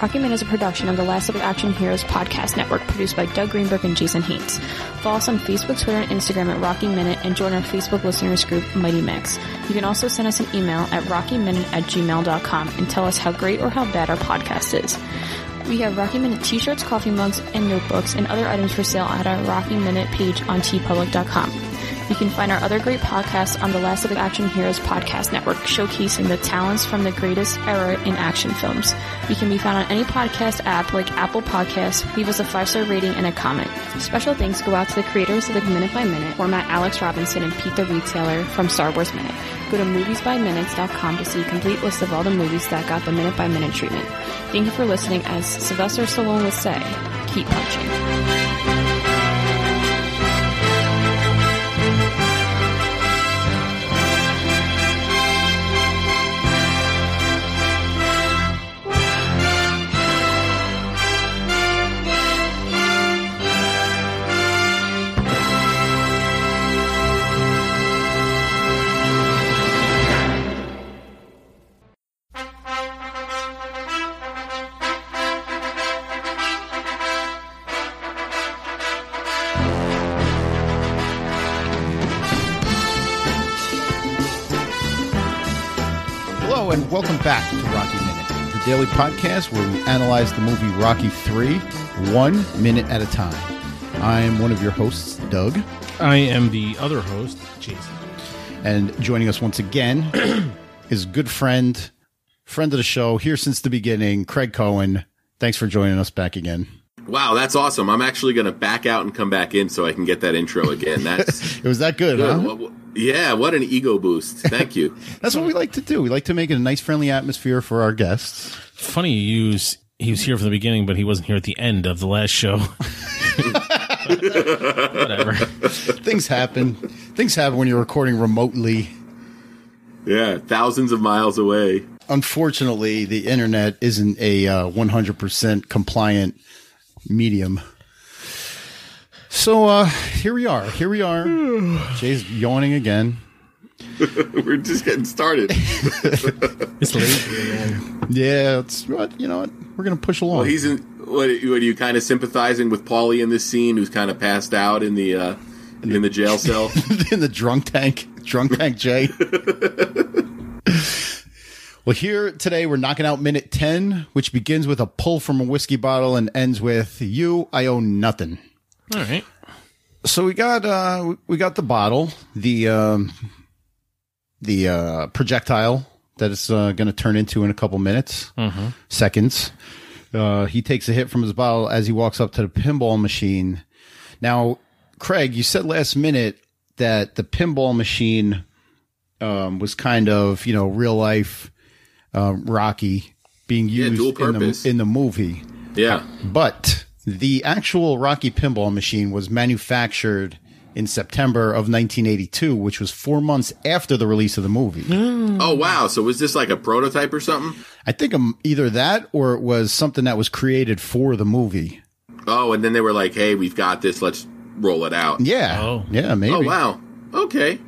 Rocky Minute is a production of the Last of the Action Heroes podcast network produced by Doug Greenberg and Jason Haynes. Follow us on Facebook, Twitter, and Instagram at Rocky Minute and join our Facebook listeners group Mighty Micks. You can also send us an email at rockyminute at gmail.com and tell us how great or how bad our podcast is. We have Rocky Minute t-shirts, coffee mugs, and notebooks and other items for sale at our Rocky Minute page on teepublic.com. You can find our other great podcasts on the Last of the Action Heroes podcast network, showcasing the talents from the greatest era in action films. We can be found on any podcast app like Apple Podcasts. Leave us a five-star rating and a comment. Special thanks go out to the creators of the Minute by Minute, format Alex Robinson and Pete the Retailer from Star Wars Minute. Go to moviesbyminutes.com to see a complete list of all the movies that got the Minute by Minute treatment. Thank you for listening. As Sylvester Stallone would say, keep punching. Hello, and welcome back to Rocky Minute, the daily podcast where we analyze the movie Rocky 3 one minute at a time. I'm one of your hosts, Doug, I am the other host, Jason. and joining us once again is good friend, friend of the show, here since the beginning, Craig Cohen. Thanks for joining us back again. Wow, that's awesome. I'm actually going to back out and come back in so I can get that intro again. That's It was that good, good. huh? What- what- yeah, what an ego boost. Thank you. That's what we like to do. We like to make it a nice, friendly atmosphere for our guests. Funny you use he was here from the beginning, but he wasn't here at the end of the last show. Whatever. Things happen. Things happen when you're recording remotely. Yeah, thousands of miles away. unfortunately, the internet isn't a uh, 100% compliant medium. So uh, here we are. Here we are. Jay's yawning again. We're just getting started. It's late. man. Yeah, it's what you know. What we're gonna push along. Well, he's in. What, what are you kind of sympathizing with Paulie in this scene, who's kind of passed out in the uh, in the jail cell? in the drunk tank, drunk tank Jay. well, here today we're knocking out minute ten, which begins with a pull from a whiskey bottle and ends with "You, I owe nothing." All right. so we got uh we got the bottle the um the uh projectile that it's uh, going to turn into in a couple minutes seconds. Uh he takes a hit from his bottle as he walks up to the pinball machine. Now craig you said last minute that the pinball machine um was kind of you know real life uh, rocky being used dual in the, in the movie. Yeah. but the actual Rocky pinball machine was manufactured in September of 1982, which was four months after the release of the movie. Oh wow! So was this like a prototype or something? I think um, either that or it was something that was created for the movie. Oh, and then they were like, "Hey, we've got this. Let's roll it out." Yeah. Oh. Yeah, maybe. Oh wow. Okay.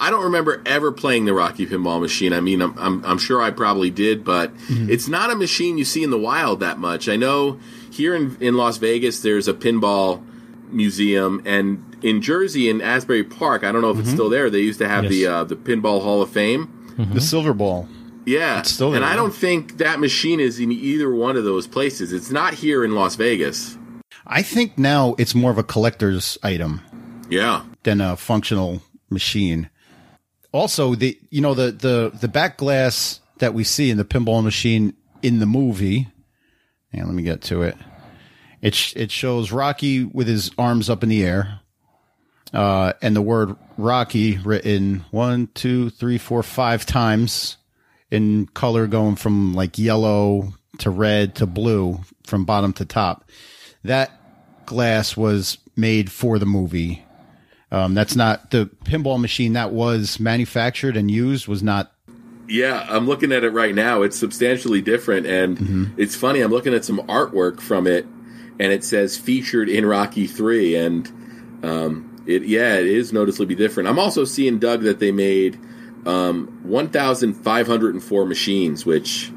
I don't remember ever playing the Rocky Pinball Machine. I mean, I'm I'm, I'm sure I probably did, but Mm-hmm. it's not a machine you see in the wild that much. I know here in in Las Vegas there's a pinball museum, and in Jersey in Asbury Park, I don't know if Mm-hmm. it's still there. They used to have the uh, the Pinball Hall of Fame. The silver ball. Yeah, still there, and I yeah. don't think that machine is in either one of those places. It's not here in Las Vegas. I think now it's more of a collector's item Yeah. than a functional machine. Also, the you know the the the back glass that we see in the pinball machine in the movie. And let me get to it. It sh- it shows Rocky with his arms up in the air, uh, and the word Rocky written one, two, three, four, five times in color, going from like yellow to red to blue from bottom to top. That glass was made for the movie. Um, that's not the pinball machine that was manufactured and used was not. Yeah, I'm looking at it right now. It's substantially different, and Mm-hmm. it's funny. I'm looking at some artwork from it, and it says featured in Rocky Three, and um, it yeah, it is noticeably different. I'm also seeing Doug that they made um, 1,504 machines, which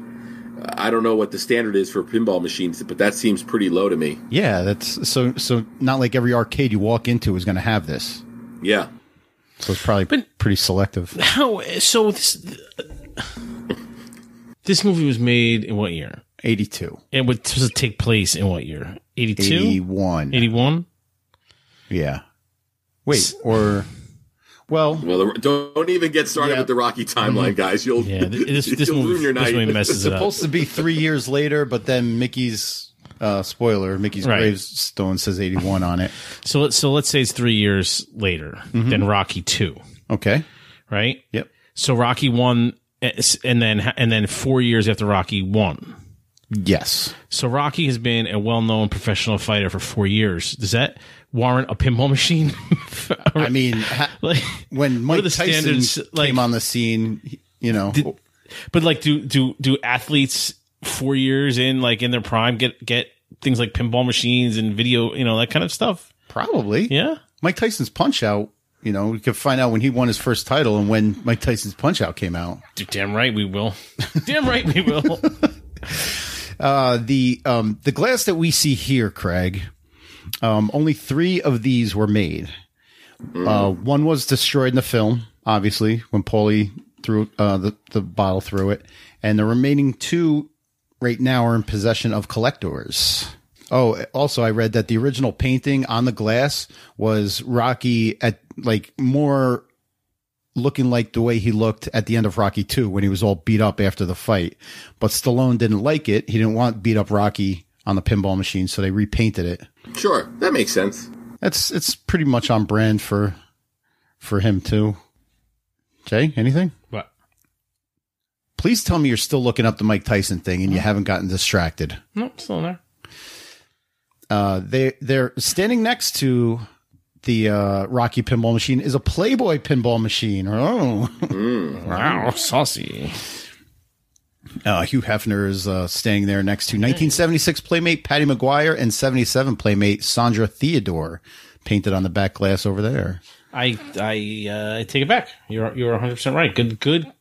I don't know what the standard is for pinball machines, but that seems pretty low to me. Yeah, that's so so. Not like every arcade you walk into is going to have this. Yeah. So it's probably But- pretty selective. How so? This this movie was made in what year? Eighty-two. It would does it take place in what year? 82? 81. 81? Yeah. Wait, or well, Well, don't even get started Yeah. with the Rocky timeline, guys. You'll Yeah, this this you'll movie, ruin your this movie messes it up. supposed to be three years later, but then Mickey's uh, spoiler, Mickey's Right. gravestone says eighty-one on it. So let's so let's say it's three years later than Rocky two, Okay. right? Yep. So Rocky one, and then and then four years after Rocky one. Yes. So Rocky has been a well-known professional fighter for four years. Does that warrant a pinball machine? I mean, ha- like, when Mike the Tyson standards, like- came on the scene, you know, but like, do do do athletes four years in, like in their prime, get get things like pinball machines and video, you know, that kind of stuff? probably. Yeah. Mike Tyson's Punch Out. You know, we could find out when he won his first title and when Mike Tyson's Punch Out came out. Damn right we will. Damn right we will. Uh, the um, the glass that we see here, Craig, um, only three of these were made. Uh, one was destroyed in the film, obviously, when Paulie threw uh, the the bottle through it, and the remaining two right now are in possession of collectors. Oh, also, I read that the original painting on the glass was Rocky at like more looking like the way he looked at the end of Rocky 2 when he was all beat up after the fight. But Stallone didn't like it. He didn't want beat up Rocky on the pinball machine, so they repainted it. Sure, that makes sense. That's it's pretty much on brand for for him too. Jay, anything? What? Please tell me you're still looking up the Mike Tyson thing and you haven't gotten distracted. Nope, still in there. Uh, they they're standing next to the uh, Rocky pinball machine is a Playboy pinball machine. Oh, Wow, saucy. uh, Hugh Hefner is uh, staying there next to 1976 playmate Patti McGuire and 77 playmate Sandra Theodore, painted on the back glass over there. I I uh, take it back. You're you're 100 percent right. Good good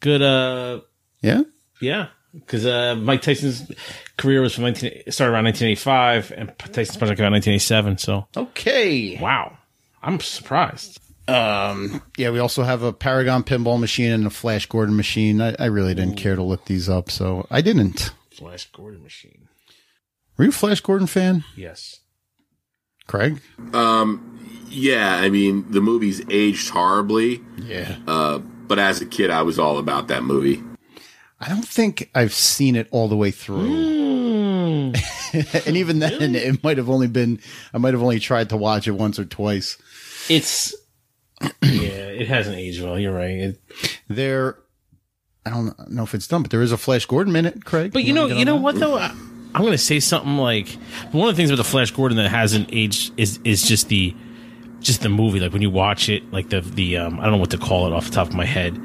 good. Uh, Yeah, yeah, because uh, Mike Tyson's career was from 19 started around 1985, and Tyson's project came out 1987. So okay. wow, I'm surprised. Um, yeah, we also have a Paragon pinball machine and a Flash Gordon machine. I, I really didn't care to look these up, so I didn't. Flash Gordon machine. Were you a Flash Gordon fan, Yes. Craig? Um, Yeah, I mean the movie's aged horribly, Yeah. uh, but as a kid, I was all about that movie. I don't think I've seen it all the way through. and even then, it might have only been, I might have only tried to watch it once or twice. It's yeah, it hasn't aged well. You're right. It, There, I don't know if it's done, but there is a Flash Gordon minute, Craig. But you know, wanna you know that? what though? I, I'm going to say something like one of the things with the Flash Gordon that hasn't aged is is just the just the movie. Like when you watch it, like the the um, I don't know what to call it off the top of my head,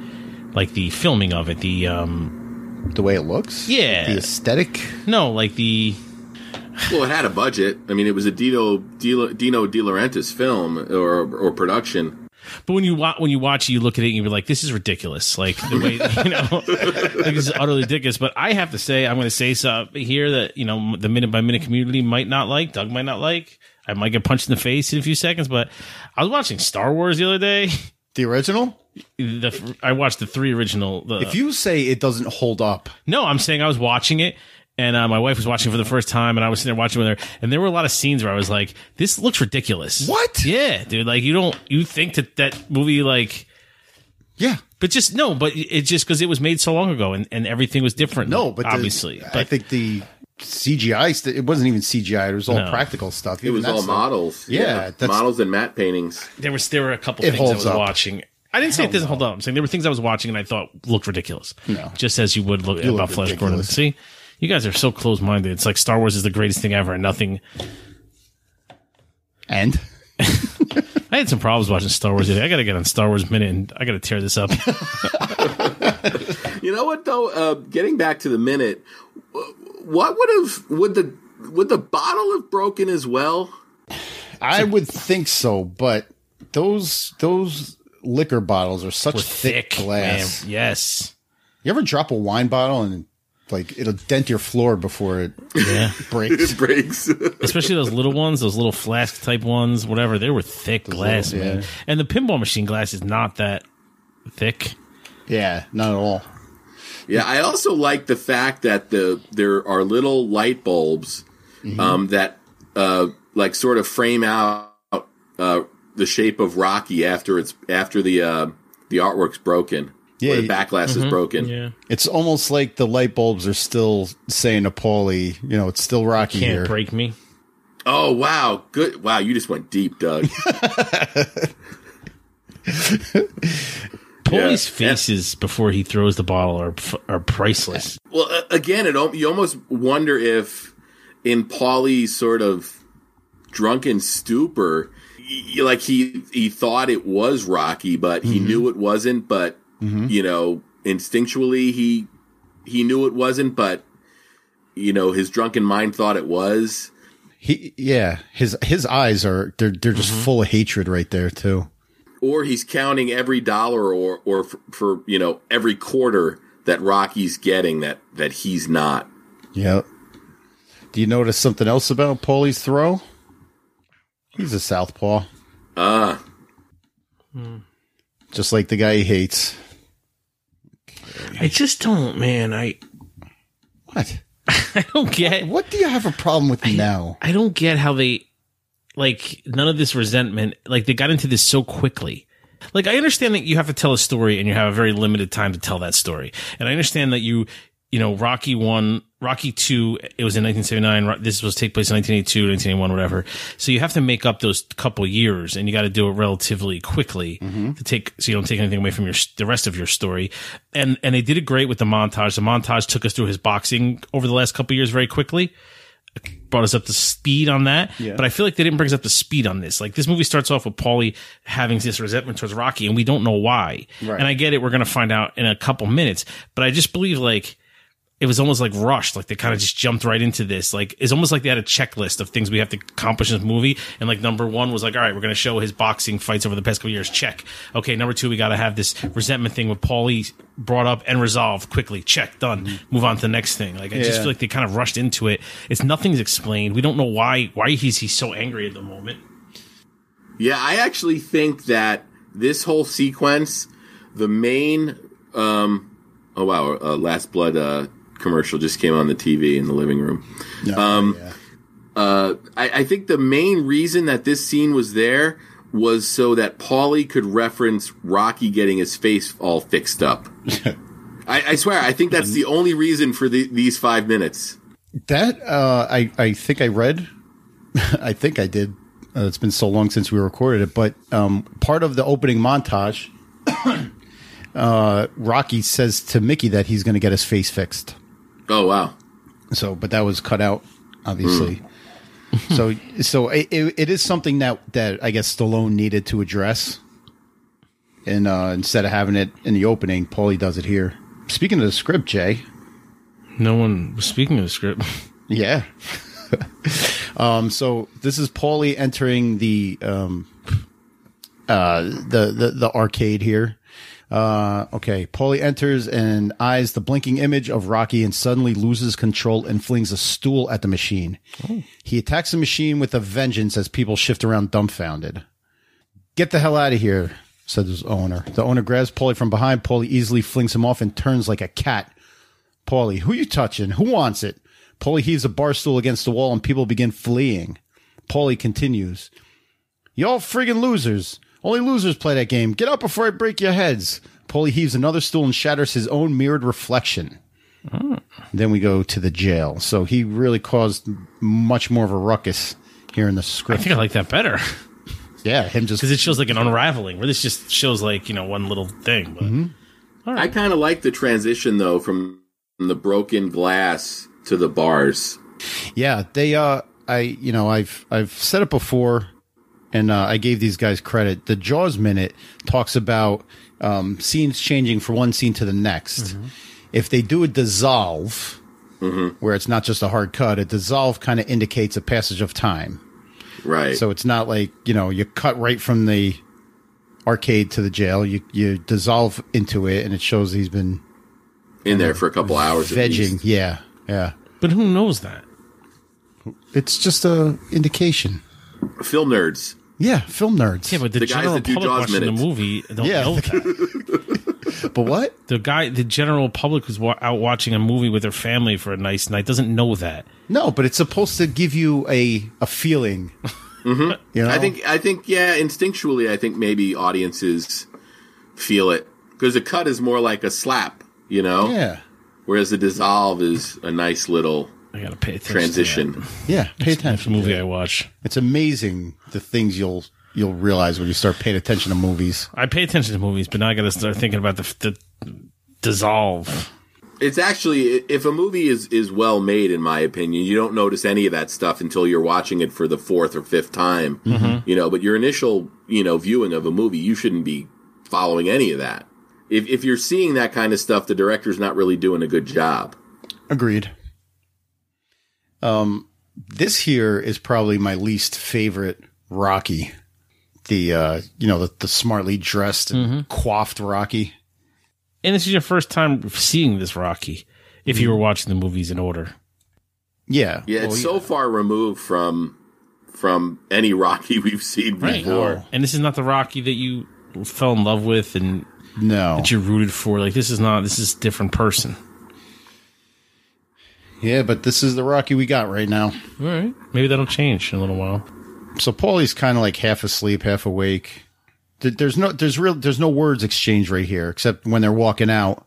like the filming of it. The um, The way it looks? Yeah. The aesthetic? no, like the Well, it had a budget. I mean, it was a Dino Dino, Dino De Laurentiis film or or production. But when you wa- when you watch it, you look at it and you're like, "This is ridiculous!" Like the way you know, like this is utterly ridiculous. But I have to say, I'm going to say something here that you know the minute by minute community might not like. Doug might not like. I might get punched in the face in a few seconds. But I was watching Star Wars the other day. The original? The I watched the three original. The, If you say it doesn't hold up, no, I'm saying I was watching it. And uh, my wife was watching for the first time, and I was sitting there watching with her. And there were a lot of scenes where I was like, "This looks ridiculous." What? Yeah, dude. Like you don't you think that that movie like yeah. But just no, but it's just because it was made so long ago and, and everything was different. No, but the- obviously, I think the CGI, it wasn't even CGI. It was all No. practical stuff. It Even was all stuff. models. Yeah, that's- models and matte paintings. there was there were a couple It things I was up. watching. I didn't say it doesn't hold up. I'm saying there were things I was watching and I thought looked ridiculous. No. just as you would look You about look Flash Gordon. ridiculous. See, you guys are so close minded. It's like Star Wars is the greatest thing ever, and nothing. And I had some problems watching Star Wars. Today. I got to get on Star Wars minute, and I got to tear this up. You know what though? Uh, getting back to the minute, wh- what would have would the would the bottle have broken as well? I would think so, but those those liquor bottles are such thick, glass. man. Yes. You ever drop a wine bottle and like it'll dent your floor before it Yeah. breaks. It breaks. Especially those little ones, those little flask type ones, whatever. They were thick glass, little- man. yeah. And the pinball machine glass is not that thick. yeah, not at all. Yeah, I also like the fact that the there are little light bulbs um, that uh, like sort of frame out uh, the shape of Rocky after it's after the uh, the artwork's broken. Yeah, the backlash back glass is broken. Yeah. It's almost like the light bulbs are still saying to Paulie, you know, it's still Rocky Can't here. break me. Oh wow, good! Wow, you just went deep, Doug. Paulie's Yeah. faces before he throws the bottle are are priceless. well, again, it you almost wonder if in Paulie's sort of drunken stupor, y- like he he thought it was Rocky, but he mm-hmm. knew it wasn't. But mm-hmm. you know, instinctually he he knew it wasn't, but you know, his drunken mind thought it was. He, yeah, his his eyes are they're they're just mm-hmm. full of hatred right there too. Or he's counting every dollar, or or for, for you know every quarter that Rocky's getting that that he's not. Yep. Do you notice something else about Paulie's throw? He's a southpaw, Ah, just like the guy he hates. I just don't, man. I What? I don't get. What do you have a problem with now? I don't get how they like none of this resentment. Like they got into this so quickly. Like I understand that you have to tell a story and you have a very limited time to tell that story. And I understand that you, you know, Rocky one, Rocky two, it was in 1979. This was take place in 1982, 1981, whatever. So you have to make up those couple years and you got to do it relatively quickly mm-hmm. to take, so you don't take anything away from your, the rest of your story. And, and they did it great with the montage. The montage took us through his boxing over the last couple years very quickly brought us up to speed on that. But I feel like they didn't bring us up to speed on this. Like this movie starts off with Paulie having this resentment towards Rocky and we don't know why. Right. And I get it. We're going to find out in a couple minutes, but I just believe like it was almost like rushed. Like they kind of just jumped right into this. Like it's almost like they had a checklist of things we have to accomplish in this movie. And like number one was like, all right, we're going to show his boxing fights over the past couple years. Check. Okay. Number two, we got to have this resentment thing with Paulie brought up and resolved quickly. Check. Done. Move on to the next thing. Like I just feel like they kind of rushed into it. It's nothing's explained. We don't know why, why he's, he's so angry at the moment. Yeah, I actually think that this whole sequence, the main, um, oh wow, uh, Last Blood uh, commercial just came on the TV in the living room. Um, yeah. Uh, I, I think the main reason that this scene was there was so that Paulie could reference Rocky getting his face all fixed up. I, I swear, I think that's the only reason for the, these five minutes. That uh, I I think I read. I think I did. Uh, it's been so long since we recorded it, but um, part of the opening montage, uh, Rocky says to Mickey that he's going to get his face fixed. Oh wow! So, but that was cut out, obviously. so, so it, it, it is something that that I guess Stallone needed to address, and uh, instead of having it in the opening, Paulie does it here. Speaking of the script, Jay, No one was speaking of the script. Yeah. um, so this is Paulie entering the um, uh, the, the the arcade here. Uh, okay, Paulie enters and eyes the blinking image of Rocky and suddenly loses control and flings a stool at the machine. He attacks the machine with a vengeance as people shift around dumbfounded. Get the hell out of here, said his owner. The owner grabs Paulie from behind. Paulie easily flings him off and turns like a cat. Paulie, who you touching? Who wants it? Paulie heaves a bar stool against the wall and people begin fleeing. Paulie continues. Y'all friggin' losers. Only losers play that game. Get up before I break your heads. Paulie heaves another stool and shatters his own mirrored reflection. Then we go to the jail. So he really caused much more of a ruckus here in the script. I think I like that better yeah, him just because it shows like an unraveling where this just shows like, you know, one little thing. But I kind of like the transition though from the broken glass to the bars. Yeah, they uh I you know, I've I've said it before and uh, I gave these guys credit. The Jaws minute talks about um, scenes changing from one scene to the next. If they do a dissolve, where it's not just a hard cut, a dissolve kind of indicates a passage of time. Right. So it's not like you know you cut right from the arcade to the jail. You you dissolve into it, and it shows he's been in there for a couple hours. vegging. Yeah, yeah. But who knows that? It's just a indication. Film nerds. Yeah, film nerds. Yeah, but the, The general that public watching minutes. the movie don't Yeah. know that. but what? the guy, the general public who's wa- out watching a movie with their family for a nice night doesn't know that. No, but it's supposed to give you a a feeling. Mm-hmm. You know? I think I think yeah, instinctually I think maybe audiences feel it because a cut is more like a slap, you know, Yeah, whereas the dissolve is a nice little I gotta pay attention. transition. To yeah. Pay that. Next attention. movie to I watch. It's amazing the things you'll you'll realize when you start paying attention to movies. I pay attention to movies, but now I gotta start thinking about the, the dissolve. It's actually if a movie is is well made, in my opinion, you don't notice any of that stuff until you're watching it for the fourth or fifth time. Mm-hmm. You know, but your initial you know viewing of a movie, you shouldn't be following any of that. If if you're seeing that kind of stuff, the director's not really doing a good job. Agreed. Um, this here is probably my least favorite Rocky. The uh, you know, the, the smartly dressed and coiffed Rocky. And this is your first time seeing this Rocky. If you were watching the movies in order, Yeah, Yeah, Well, it's so far removed from from any Rocky we've seen before. And this is not the Rocky that you fell in love with and no. that you rooted for. Like this is not. This is a different person. Yeah, but this is the Rocky we got right now. All right. Maybe that'll change in a little while. So Paulie's kind of like half asleep, half awake. There's no, there's real, there's no words exchanged right here, except when they're walking out.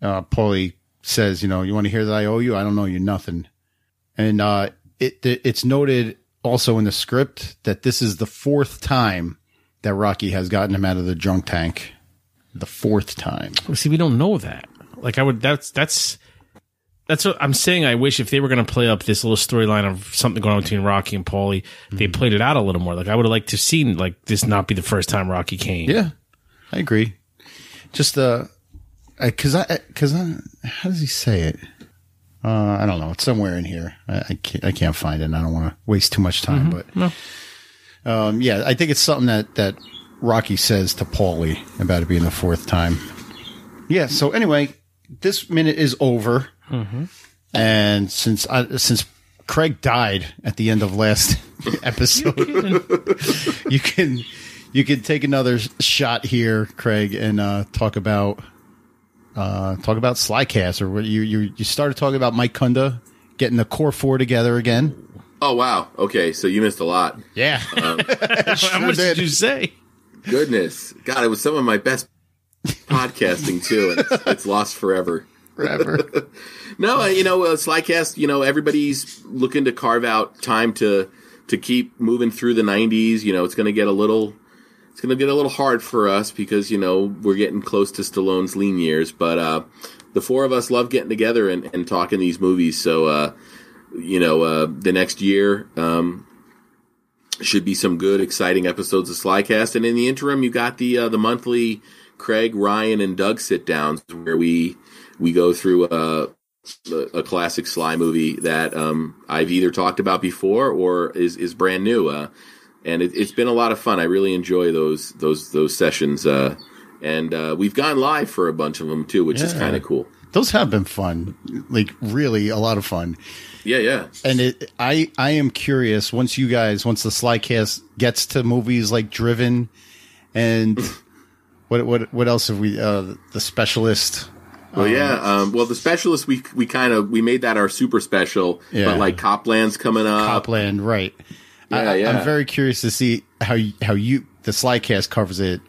Uh, Paulie says, "You know, you want to hear that I owe you? I don't know you nothing." And uh, it, it it's noted also in the script that this is the fourth time that Rocky has gotten him out of the drunk tank. The fourth time. See, we don't know that. Like I would. That's that's that's what I'm saying. I wish if they were going to play up this little storyline of something going on between Rocky and Paulie, they played it out a little more. Like I would have liked to have seen like this not be the first time Rocky came. Yeah, I agree. Just uh, because I because I, how does he say it? Uh, I don't know. It's somewhere in here. I, I can't I can't find it. and I don't want to waste too much time. But No. um, yeah, I think it's something that that Rocky says to Paulie about it being the fourth time. Yeah. So anyway, this minute is over, and since I, since Craig died at the end of last episode, you can you can take another shot here, Craig, and uh, talk about uh, talk about Slycast or what you you you started talking about Mike Kunda getting the core four together again. Oh wow. Okay, so you missed a lot. Yeah, How much did. did you say? Goodness, God, it was some of my best podcasting too, and it's, it's lost forever. Forever. No, you know, uh, Slycast. You know, everybody's looking to carve out time to to keep moving through the '90s. You know, it's going to get a little, it's going to get a little hard for us because you know we're getting close to Stallone's lean years. But uh, the four of us love getting together and, and talking these movies. So, uh, you know, uh, the next year um, should be some good, exciting episodes of Slycast. And in the interim, you got the uh, the monthly Craig, Ryan, and Doug sit downs where we we go through a, a classic Sly movie that um, I've either talked about before or is is brand new. Uh, and it, it's been a lot of fun. I really enjoy those those those sessions. Uh, and uh, we've gone live for a bunch of them too, which is kind of cool. Those have been fun, like really a lot of fun. Yeah, yeah. And it, I, I am curious once you guys, once the Slycast gets to movies like Driven, and what, what, what else have we? Uh, the Specialist. Well, yeah. Um, well, the specialist we we kind of we made that our super special, Yeah. but like Cop Land's coming up. Copland, right? Yeah, I, yeah. I'm very curious to see how you, how you the Slycast covers it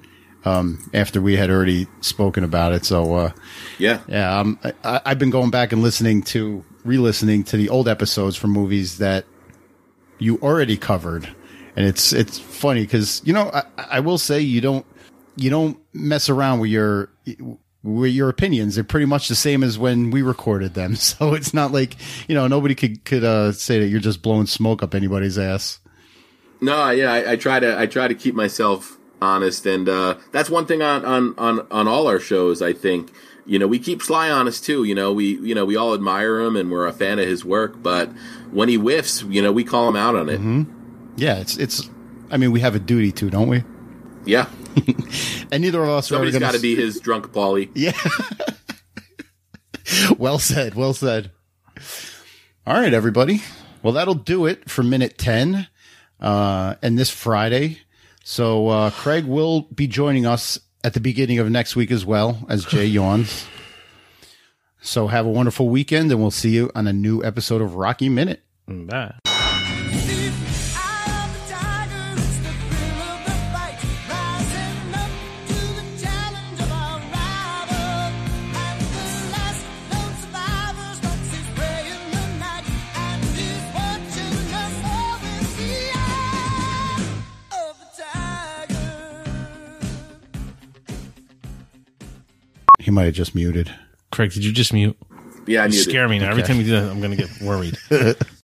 um, after we had already spoken about it. So uh, Yeah, yeah, um, I, I've been going back and listening to re-listening to the old episodes from movies that you already covered, and it's it's funny because you know I, I will say you don't you don't mess around with your with your opinions. They're pretty much the same as when we recorded them. So it's not like you know nobody could could uh, say that you're just blowing smoke up anybody's ass. No, yeah, I, I try to I try to keep myself honest, and uh, that's one thing on, on on on all our shows. I think you know we keep Sly honest too. You know we you know we all admire him and we're a fan of his work, but when he whiffs, you know we call him out on it. Yeah, it's it's. I mean, we have a duty to, don't we? Yeah, And neither of us somebody's are got going to be his drunk Paulie. Yeah. well said. Well said. All right, everybody. Well, that'll do it for minute 10 uh, and this Friday. So uh, Craig will be joining us at the beginning of next week as well as Jay yawns. So have a wonderful weekend, and we'll see you on a new episode of Rocky Minute. Bye. He might have just muted. Craig, did you just mute? Yeah, I You knew scare me now. Every time you do that, I'm going to get worried.